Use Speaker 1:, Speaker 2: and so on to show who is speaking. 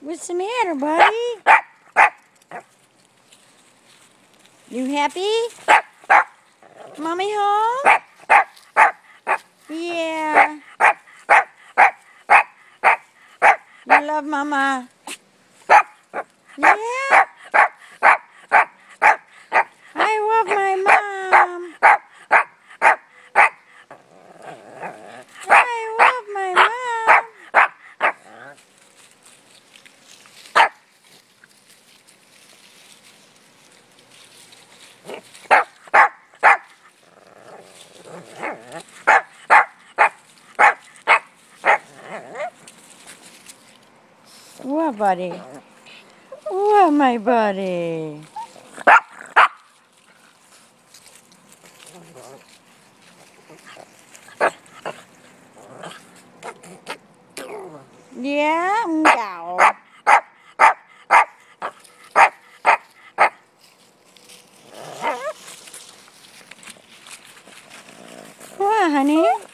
Speaker 1: What's the matter, buddy? You happy? Mommy home? Yeah. You love Mama? Yeah. I love my mom. I love my mom. What, buddy? What, my buddy? Yeah, meow. What, honey?